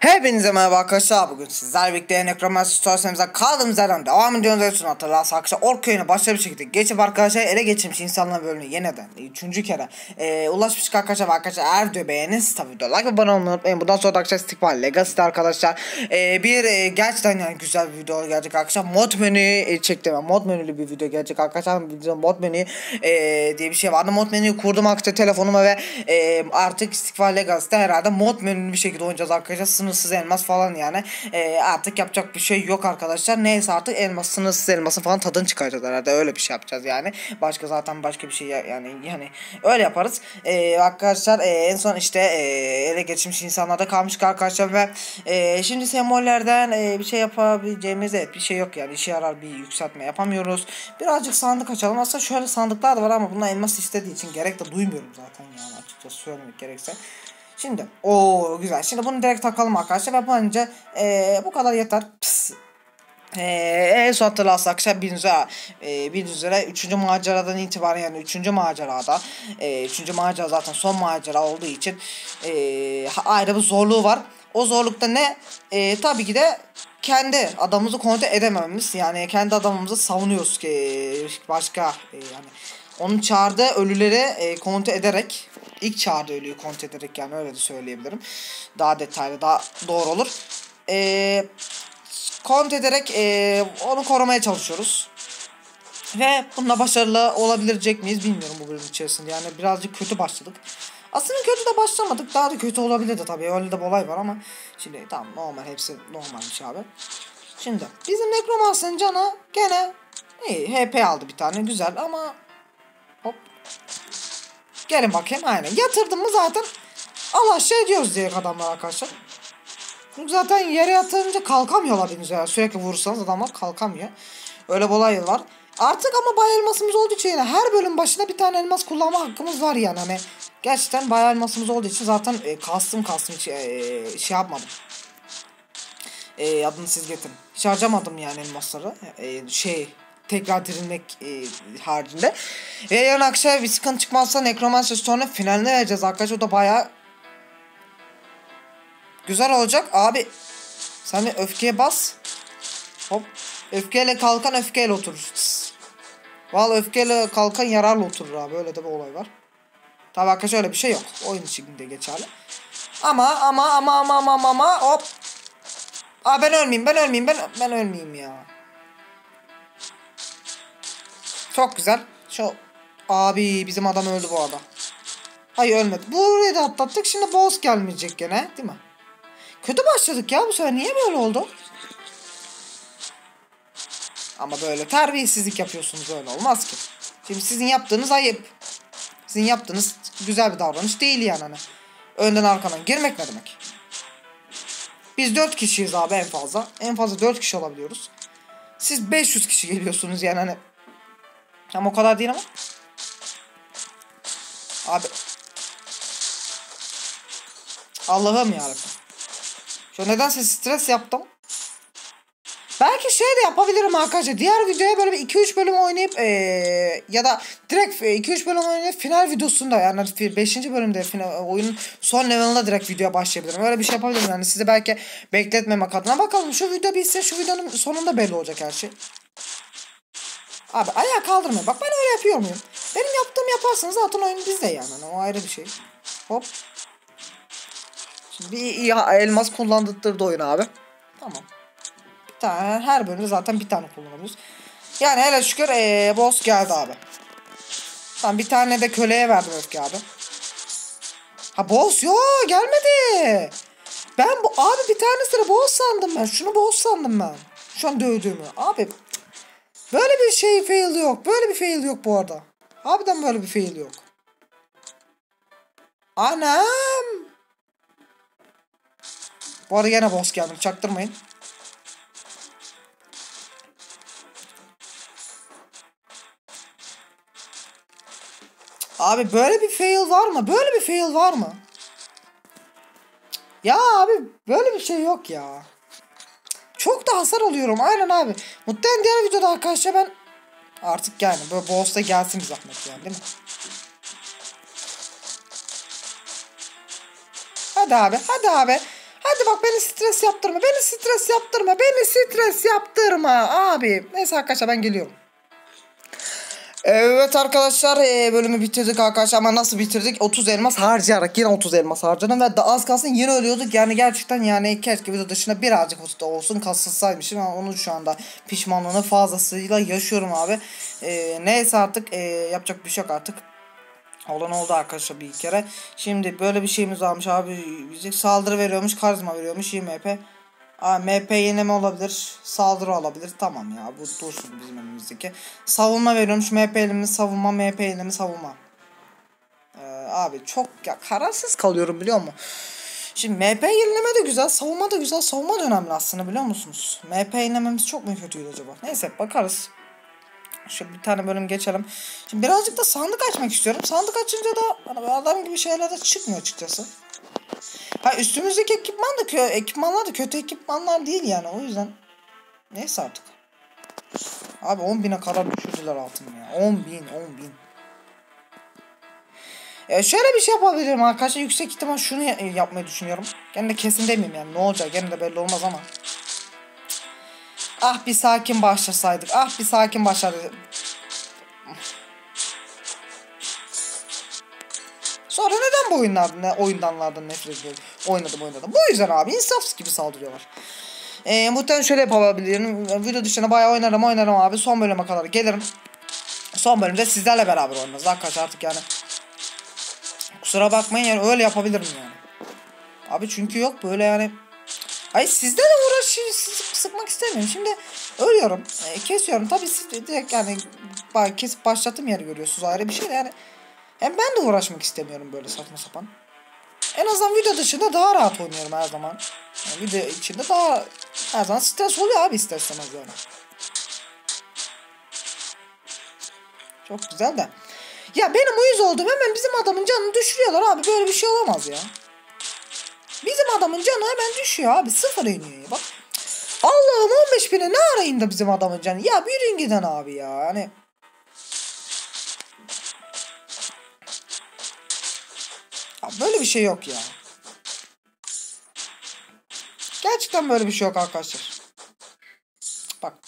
Hepinize merhaba arkadaşlar. Bugün sizlerle birlikte Necromancer Stories'imize kaldığımız yerden devam ediyoruz. Evet şunu hatırlarsa arkadaşlar Ork köyüne başarılı bir şekilde geçip arkadaşlar ele geçirmiş insanlar bölümünü yeniden üçüncü kere e, ulaşmış arkadaşlar. Arkadaşlar eğer videoyu beğenirseniz tabii video like ve abone unutmayın. Bundan sonra da arkadaşlar Stickball Legacy'de arkadaşlar e, bir e, gerçekten yani güzel bir video gelecek arkadaşlar. Mod menü e, çektim. Yani mod menülü bir video gelecek arkadaşlar. Videonun mod menü e, diye bir şey vardı. Mod menüyü kurdum arkadaşlar telefonuma ve e, artık Stickball Legacy'de herhalde mod menülü bir şekilde oynayacağız arkadaşlar. Sınırsız elmas falan yani. E, artık yapacak bir şey yok arkadaşlar. Neyse artık elmas sınırsız elmasın falan tadını çıkaracağız herhalde. Öyle bir şey yapacağız yani. Başka zaten başka bir şey ya- yani yani öyle yaparız. E, arkadaşlar e, en son işte e, ele geçmiş insanlarda kalmış arkadaşlar ve e, şimdi sembollerden e, bir şey yapabileceğimiz evet bir şey yok yani işe yarar bir yükseltme yapamıyoruz. Birazcık sandık açalım. Aslında şöyle sandıklar da var ama bunlar elmas istediği için gerek de duymuyorum zaten yani açıkçası söylemek gerekse. Şimdi o güzel. Şimdi bunu direkt takalım arkadaşlar ve bence e, bu kadar yeter. Pıs. Ee, en son hatırlarsak arkadaşlar bildiğiniz üzere, e, bildiğiniz üzere 3. maceradan itibaren yani 3. macerada e, 3. macera zaten son macera olduğu için e, ayrı bir zorluğu var. O zorlukta ne? E, tabii ki de kendi adamımızı kontrol edemememiz yani kendi adamımızı savunuyoruz ki başka e, yani onun çağırdığı ölüleri e, kontrol ederek ilk çağırdığı ölüyü kontrol ederek yani öyle de söyleyebilirim. Daha detaylı daha doğru olur. Eee kont ederek eee, onu korumaya çalışıyoruz. Ve bununla başarılı olabilecek miyiz bilmiyorum bu bölüm içerisinde. Yani birazcık kötü başladık. Aslında kötü de başlamadık. Daha da kötü olabilirdi tabii. Öyle de bir olay var ama. Şimdi tamam normal. Hepsi normalmiş abi. Şimdi bizim Necromancer'ın canı gene iyi. HP aldı bir tane. Güzel ama hop. Gelin bakayım. Aynen. Yatırdım mı zaten Allah aşağı ediyoruz diye adamlar arkadaşlar. Çünkü zaten yere yatırınca kalkamıyorlar deniz ya. Sürekli vurursanız adamlar kalkamıyor. Öyle bir olay var. Artık ama bay elmasımız olduğu için yani her bölüm başına bir tane elmas kullanma hakkımız var yani. Hani gerçekten bay elmasımız olduğu için zaten e, kastım kastım hiç e, şey yapmadım. E, adını siz getirin. Hiç harcamadım yani elmasları. E, şey tekrar dirilmek e, haricinde. Ve yarın akşam bir sıkıntı çıkmazsa Necromancer sonra finaline vereceğiz arkadaşlar. O da bayağı Güzel olacak. Abi sen de öfkeye bas. Hop. Öfkeyle kalkan öfkeyle oturur. Tıs. Vallahi öfkeyle kalkan yararlı oturur abi. Öyle de bir olay var. Tabii arkadaşlar öyle bir şey yok. Oyun içinde geçerli. Ama ama ama ama ama, ama hop. Aa ben ölmeyeyim ben ölmeyeyim ben ben ölmeyeyim ya. Çok güzel. Şu abi bizim adam öldü bu arada. Hayır ölmedi. Burayı da atlattık. Şimdi boss gelmeyecek gene değil mi? Kötü başladık ya bu sefer. Niye böyle oldu? Ama böyle terbiyesizlik yapıyorsunuz öyle olmaz ki. Şimdi sizin yaptığınız ayıp. Sizin yaptığınız güzel bir davranış değil yani hani. Önden arkadan girmek ne demek? Biz 4 kişiyiz abi en fazla. En fazla 4 kişi olabiliyoruz. Siz 500 kişi geliyorsunuz yani hani. Ama o kadar değil ama. Abi. Allah'ım yarabbim. Şu nedense stres yaptım. Belki şey de yapabilirim arkadaşlar. Diğer videoya böyle bir 2-3 bölüm oynayıp eee, ya da direkt 2-3 bölüm oynayıp final videosunda yani 5. bölümde final, oyunun son level'ında direkt videoya başlayabilirim. Öyle bir şey yapabilirim yani sizi belki bekletmemek adına. Bakalım şu video bitsin şu videonun sonunda belli olacak her şey. Abi ayağa kaldırmayın. Bak ben öyle yapıyor muyum? Benim yaptığımı yaparsanız zaten oyun bizde yani. O ayrı bir şey. Hop. Şimdi bir iyi elmas kullandırdı oyun abi. Tamam. Bir tane her bölümde zaten bir tane kullanıyoruz. Yani hele şükür ee, boss geldi abi. Tamam bir tane de köleye verdim öfke abi. Ha boss yo gelmedi. Ben bu abi bir tanesini boss sandım ben. Şunu boss sandım ben. Şu an dövdüğümü. Abi böyle bir şey fail yok. Böyle bir fail yok bu arada. Harbiden böyle bir fail yok. Anam. Bu arada yine boss geldim. Çaktırmayın. Abi böyle bir fail var mı? Böyle bir fail var mı? Ya abi böyle bir şey yok ya. Çok da hasar alıyorum. Aynen abi. Muhtemelen diğer videoda arkadaşlar ben artık yani böyle boss da gelsin bir zahmet yani değil mi? Hadi abi hadi abi. Hadi bak beni stres yaptırma. Beni stres yaptırma. Beni stres yaptırma abi. Neyse arkadaşlar ben geliyorum. Evet arkadaşlar e, bölümü bitirdik arkadaşlar ama nasıl bitirdik 30 elmas harcayarak yine 30 elmas harcadım ve daha az kalsın yine ölüyorduk yani gerçekten yani keşke video dışında birazcık olsun kasılsaymışım ama onun şu anda pişmanlığını fazlasıyla yaşıyorum abi e, neyse artık e, yapacak bir şey yok artık Olan oldu arkadaşlar bir kere. Şimdi böyle bir şeyimiz varmış abi. Bize saldırı veriyormuş, karizma veriyormuş 20 MP. Aa, MP yenileme olabilir. Saldırı olabilir. Tamam ya bu dursun bizim elimizdeki. Savunma veriyormuş. MP elimiz savunma. MP elimiz savunma. Ee, abi çok ya kararsız kalıyorum biliyor musun? Şimdi MP yenileme de güzel. Savunma da güzel. Savunma da önemli aslında biliyor musunuz? MP yenilememiz çok mu kötüydü acaba? Neyse bakarız. Şu bir tane bölüm geçelim. Şimdi birazcık da sandık açmak istiyorum. Sandık açınca da hani adam gibi şeyler de çıkmıyor açıkçası. Ha üstümüzdeki ekipman da kö ekipmanlar da kötü ekipmanlar değil yani o yüzden. Neyse artık. Abi 10 bine kadar düşürdüler altını ya. 10 bin 10 bin. E şöyle bir şey yapabilirim arkadaşlar. Yüksek ihtimal şunu yapmayı düşünüyorum. Gene de kesin demeyeyim yani. Ne olacak gene de belli olmaz ama. Ah bir sakin başlasaydık. Ah bir sakin başladık. Sonra neden bu oyunlardan, oyundanlardan nefret ediyorum? Oynadım oynadım. Bu yüzden abi insafsız gibi saldırıyorlar. Ee, muhtemelen şöyle yapabilirim. Video dışında bayağı oynarım oynarım abi. Son bölüme kadar gelirim. Son bölümde sizlerle beraber oynarız arkadaşlar artık yani. Kusura bakmayın yani öyle yapabilirim yani. Abi çünkü yok böyle yani. Ay sizde de uğraş sizi sıkmak istemiyorum. Şimdi ölüyorum. E, kesiyorum. Tabii siz direkt yani kesip başlattım yeri görüyorsunuz ayrı bir şey yani. Hem ben de uğraşmak istemiyorum böyle saçma sapan. En azından video dışında daha rahat oynuyorum her zaman. Yani video içinde daha her zaman stres oluyor abi isterseniz yani. Çok güzel de. Ya benim uyuz oldum hemen bizim adamın canını düşürüyorlar abi böyle bir şey olamaz ya. Bizim adamın canı hemen düşüyor abi sıfır iniyor bak. Allah'ım 15 bine ne arayın da bizim adamın canı. Ya bir giden abi ya. Hani böyle bir şey yok ya. Gerçekten böyle bir şey yok arkadaşlar. Bak.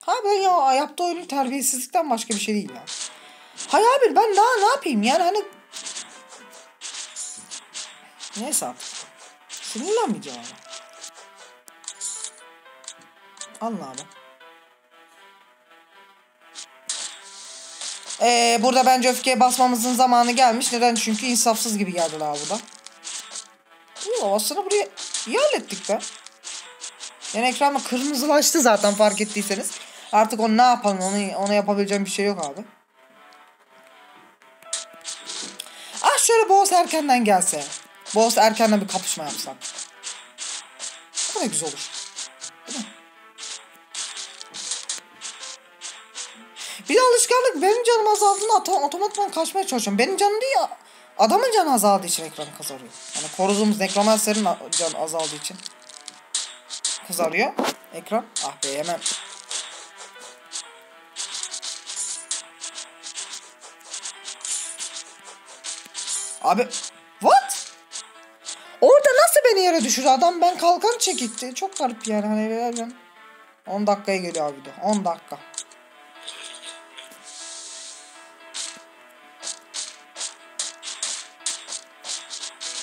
Ha ben ya yaptığı oyunun terbiyesizlikten başka bir şey değil ya. Hay abi ben daha ne yapayım yani hani Neyse artık. Sinirlenmeyeceğim abi. Allah abi. Ee, burada bence öfkeye basmamızın zamanı gelmiş. Neden? Çünkü insafsız gibi geldiler burada. Oo, aslında burayı iyi hallettik be. Yani ekranı kırmızılaştı zaten fark ettiyseniz. Artık onu ne yapalım onu, ona yapabileceğim bir şey yok abi. Ah şöyle boss erkenden gelse. Boss erkenden bir kapışma yapsak. Bu ne güzel olur. Bir alışkanlık benim canım azaldığında otomatikman kaçmaya çalışıyorum. Benim canım değil. Adamın canı azaldığı için ekranı kızarıyor. Yani koruduğumuz nekromancerin canı azaldığı için. Kızarıyor ekran. Ah be hemen. Abi what? Orada nasıl beni yere düşürdü adam ben kalkan çekikti. Çok garip yani hani 10 dakikaya geliyor abi de 10 dakika.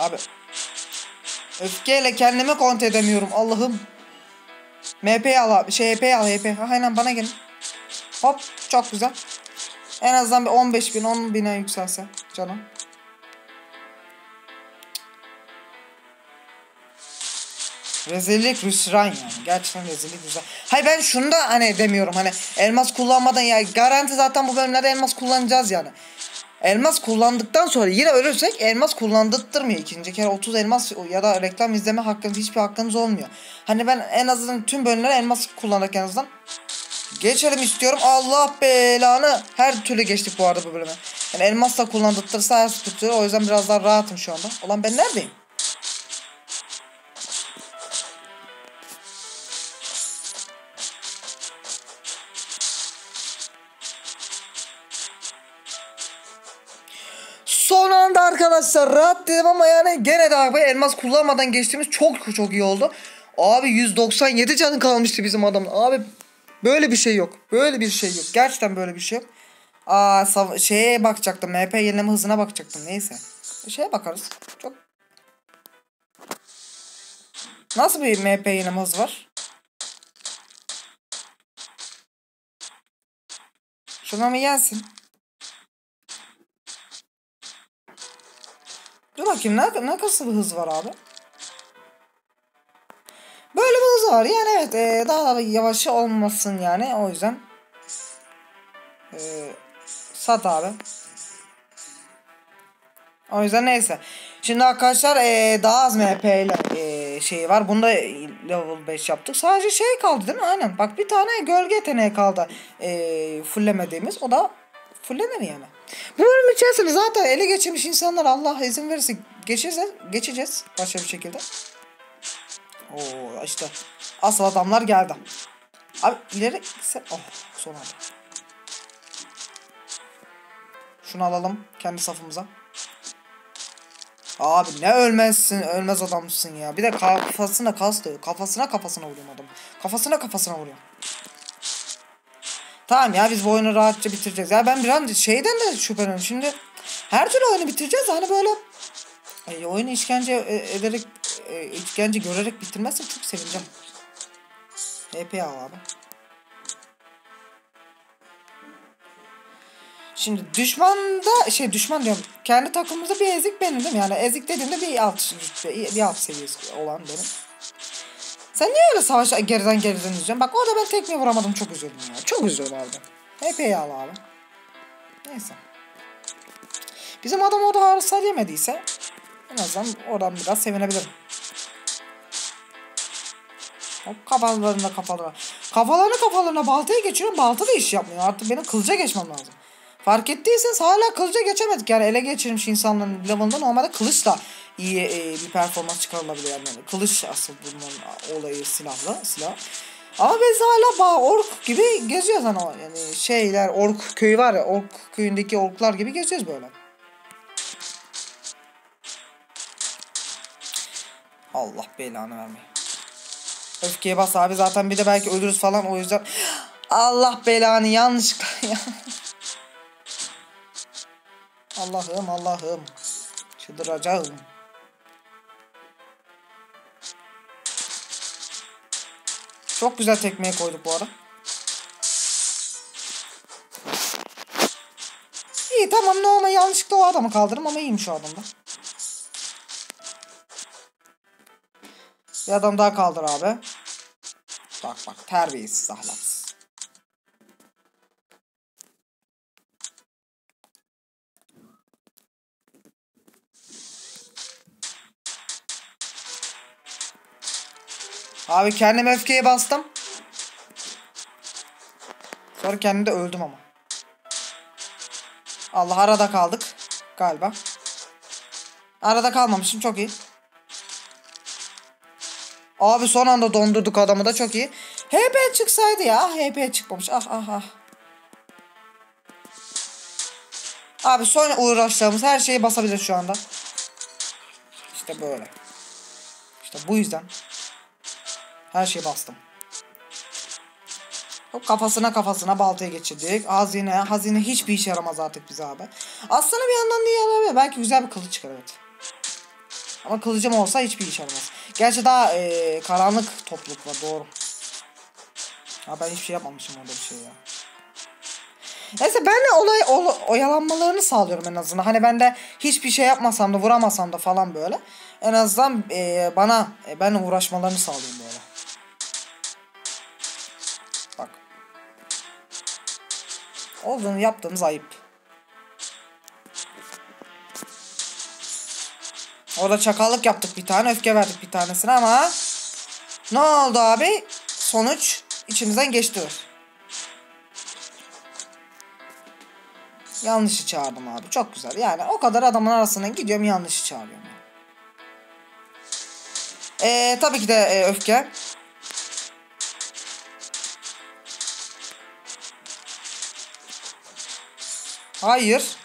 Abi. Öfkeyle kendimi kont edemiyorum Allah'ım. MP al abi. Şey EP al EP. Ha, aynen bana gelin. Hop çok güzel. En azından bir 15 bin 10 bine yükselse canım. Rezillik rüsran yani. Gerçekten rezillik rüsran. Hayır ben şunu da hani demiyorum hani elmas kullanmadan ya garanti zaten bu bölümlerde elmas kullanacağız yani. Elmas kullandıktan sonra yine ölürsek elmas kullandırtmıyor. ikinci kere 30 elmas ya da reklam izleme hakkınız hiçbir hakkınız olmuyor. Hani ben en azından tüm bölümlere elmas kullanarak en azından geçelim istiyorum. Allah belanı. Her türlü geçtik bu arada bu bölüme. Yani elmas da kullandırtırsa her tutuyor. O yüzden biraz daha rahatım şu anda. Ulan ben neredeyim? Arkadaşlar rahat dedim ama yani gene de abi elmas kullanmadan geçtiğimiz çok çok iyi oldu. Abi 197 canı kalmıştı bizim adamın. Abi böyle bir şey yok. Böyle bir şey yok. Gerçekten böyle bir şey yok. Aa şeye bakacaktım. MP yenileme hızına bakacaktım. Neyse. Şeye bakarız. Çok Nasıl bir MP yenileme hızı var? Şuna mı gelsin? Dur bakayım ne, ne nasıl bir hız var abi? Böyle bir hız var yani evet e, daha da yavaş olmasın yani o yüzden. E, sat abi. O yüzden neyse. Şimdi arkadaşlar e, daha az MP ile e, şey var. Bunda level 5 yaptık. Sadece şey kaldı değil mi? Aynen. Bak bir tane gölge yeteneği kaldı. E, fullemediğimiz. O da fullenir yani. Bu bölüm içerisinde zaten ele geçirmiş insanlar Allah izin verirse geçeceğiz, geçeceğiz başka bir şekilde. Oo işte asıl adamlar geldi. Abi ileri sen oh son anda. Şunu alalım kendi safımıza. Abi ne ölmezsin ölmez adamsın ya. Bir de kafasına kastı. Kafasına kafasına vuruyorum adam. Kafasına kafasına vuruyorum. Tamam ya biz bu oyunu rahatça bitireceğiz. Ya ben biraz şeyden de şüpheleniyorum. Şimdi her türlü oyunu bitireceğiz. Hani böyle e, oyunu işkence e, ederek e, işkence görerek bitirmezsek çok sevineceğim. HP al abi. Şimdi düşmanda şey düşman diyorum. Kendi takımımızda bir ezik benim değil mi? Yani ezik dediğimde bir alt bir alt seviyesi olan benim. Sen niye öyle savaş geriden geriden diyeceğim? Bak orada ben tekmeye vuramadım çok üzüldüm ya. Çok üzüldüm abi. HP'yi al abi. Neyse. Bizim adam orada hasar yemediyse en azından oradan biraz sevinebilirim. Hop kafalarına kafalarına. Kafalarına kafalarına baltaya geçiyorum. Balta da iş yapmıyor. Artık benim kılıca geçmem lazım. Fark ettiyseniz hala kılıca geçemedik. Yani ele geçirmiş insanların level'ında normalde kılıçla iyi e, bir performans çıkarılabilir. Yani kılıç asıl bunun olayı silahlı silah. Ama biz hala bağ ork gibi geziyoruz hani o yani şeyler ork köyü var ya ork köyündeki orklar gibi geziyoruz böyle. Allah belanı vermeyin. Öfkeye bas abi zaten bir de belki ölürüz falan o yüzden Allah belanı yanlışlıkla ya. Allah'ım Allah'ım. Çıldıracağım. Çok güzel tekmeye koyduk bu ara. İyi tamam ne olma yanlışlıkla o adamı kaldırdım ama iyiyim şu adamda. Bir adam daha kaldır abi. Bak bak terbiyesiz ahlaksız. Abi kendim öfkeye bastım. Sonra kendim de öldüm ama. Allah arada kaldık. Galiba. Arada kalmamışım çok iyi. Abi son anda dondurduk adamı da çok iyi. HP çıksaydı ya. HP çıkmamış. Ah ah ah. Abi son uğraştığımız her şeyi basabilir şu anda. İşte böyle. İşte bu yüzden. Her şeyi bastım. Hop kafasına kafasına baltaya geçirdik. Hazine, hazine hiçbir işe yaramaz artık bize abi. Aslında bir yandan değil yararıyor. Belki güzel bir kılıç çıkar evet. Ama kılıcım olsa hiçbir işe yaramaz. Gerçi daha e, karanlık topluluk var doğru. Ha ben hiçbir şey yapmamışım orada bir şey ya. Neyse ben de olay ol, oyalanmalarını sağlıyorum en azından. Hani ben de hiçbir şey yapmasam da vuramasam da falan böyle. En azından e, bana e, benle uğraşmalarını sağlıyorum böyle. Olduğunu yaptığımız ayıp. Orada çakallık yaptık bir tane. Öfke verdik bir tanesine ama. Ne oldu abi? Sonuç içimizden geçti. Yanlışı çağırdım abi. Çok güzel. Yani o kadar adamın arasından gidiyorum yanlışı çağırıyorum. Ee, tabii ki de e, öfke. Hayır.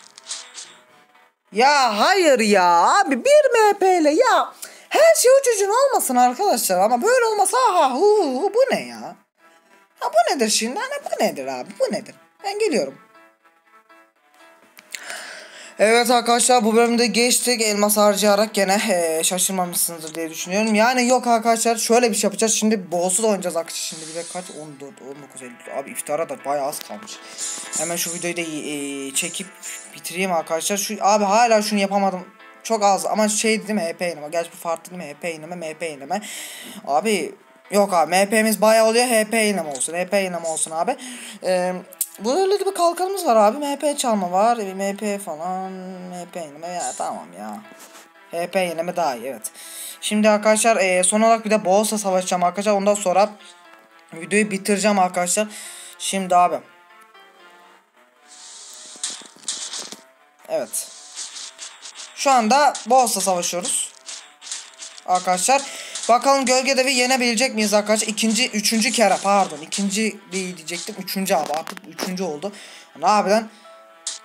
Ya hayır ya abi bir MP ile ya her şey ucucun olmasın arkadaşlar ama böyle olmasa ha hu, hu bu ne ya? Ha bu nedir şimdi? Hani bu nedir abi? Bu nedir? Ben geliyorum. Evet arkadaşlar bu bölümde geçtik elmas harcayarak gene e, şaşırmamışsınızdır diye düşünüyorum. Yani yok arkadaşlar şöyle bir şey yapacağız. Şimdi boss'u oynayacağız arkadaşlar. Şimdi bir de kaç? 14, 19, 50. Abi iftara da bayağı az kalmış. Hemen şu videoyu da e, çekip bitireyim arkadaşlar. Şu abi hala şunu yapamadım. Çok az ama şey değil mi HP inleme. Gerçi bu farklı değil mi? HP inleme, MP inleme. Abi yok abi MP'miz bayağı oluyor. HP inleme olsun. HP inleme olsun abi. Eee Böyle bir kalkanımız var abi. MP çalma var. Bir MP falan. MP yenileme ya tamam ya. HP yenileme daha iyi evet. Şimdi arkadaşlar e, son olarak bir de boss'la savaşacağım arkadaşlar. Ondan sonra videoyu bitireceğim arkadaşlar. Şimdi abi. Evet. Şu anda boss'la savaşıyoruz. Arkadaşlar. Bakalım gölge devi yenebilecek miyiz arkadaşlar? İkinci, üçüncü kere pardon. ikinci değil diyecektim. Üçüncü abi artık üçüncü oldu. Yani harbiden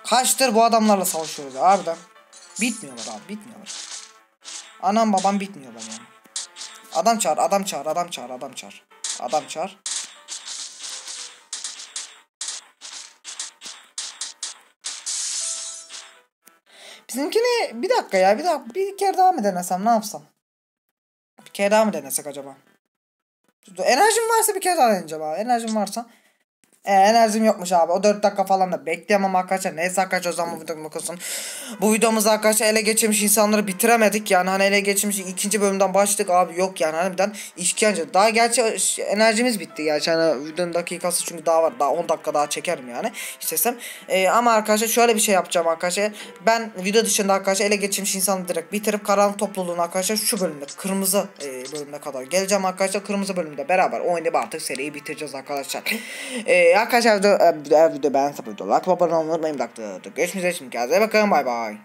kaçtır bu adamlarla savaşıyoruz harbiden. Bitmiyorlar abi bitmiyorlar. Anam babam bitmiyorlar yani. Adam çağır adam çağır adam çağır adam çağır. Adam çağır. Bizimkini bir dakika ya bir dakika bir kere daha mı ne yapsam? Bir kere daha mı denesek acaba? Enerjim varsa bir kere daha deneyeceğim abi. Enerjim varsa. E, enerjim yokmuş abi. O 4 dakika falan da bekleyemem arkadaşlar. Neyse arkadaşlar o zaman bu videomu bakılsın. Bu videomuz arkadaşlar ele geçirmiş insanları bitiremedik. Yani hani ele geçirmiş ikinci bölümden başladık abi. Yok yani harbiden işkence. Daha gerçi enerjimiz bitti gerçi. Hani videonun dakikası çünkü daha var. Daha 10 dakika daha çekerim yani. istesem. E, ama arkadaşlar şöyle bir şey yapacağım arkadaşlar. Ben video dışında arkadaşlar ele geçirmiş insanları direkt bitirip karanlık topluluğunu arkadaşlar şu bölümde kırmızı e, bölümde kadar geleceğim arkadaşlar. Kırmızı bölümde beraber oynayıp artık seriyi bitireceğiz arkadaşlar. Eee arkadaşlar video, video beğense video like abone olmayı unutmayın. Görüşmek üzere şimdi kendinize bakın bay bay.